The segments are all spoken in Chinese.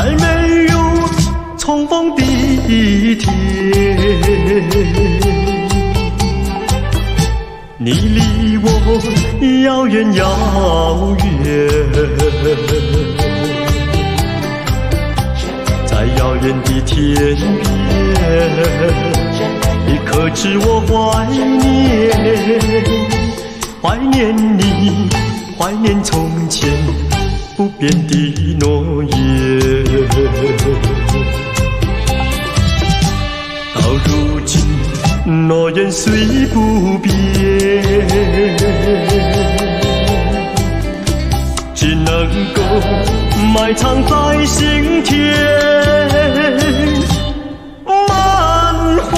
还没有重逢的一天你离我遥远遥远在遥远的天边你可知我怀念怀念你怀念从前不变的诺言？虽不变，只能够埋藏在心田。满怀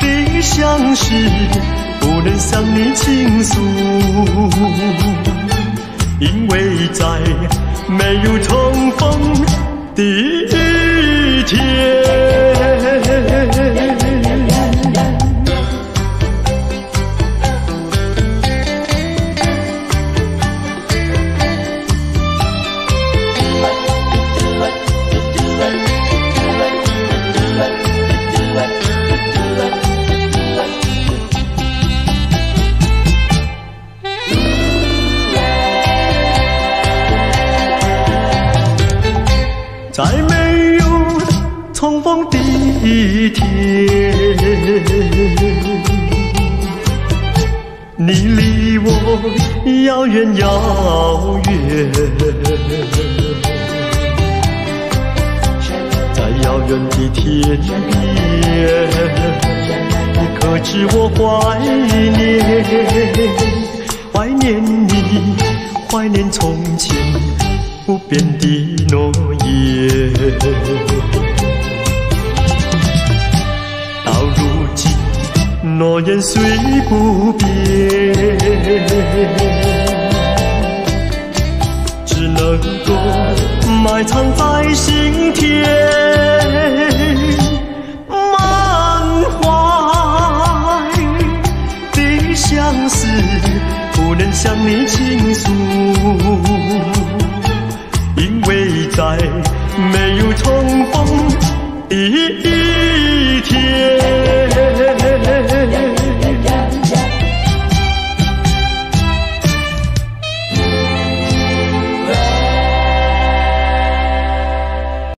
的相思，不能向你倾诉，因为在没有重逢的一天。在没有重逢的一天，你离我遥远遥远，在遥远的天边，你可知我怀念？怀念你，怀念从前不变的诺言。到如今，诺言虽不变，只能够埋藏在心田。满怀的相思，不能向你倾诉在没有重逢的一天。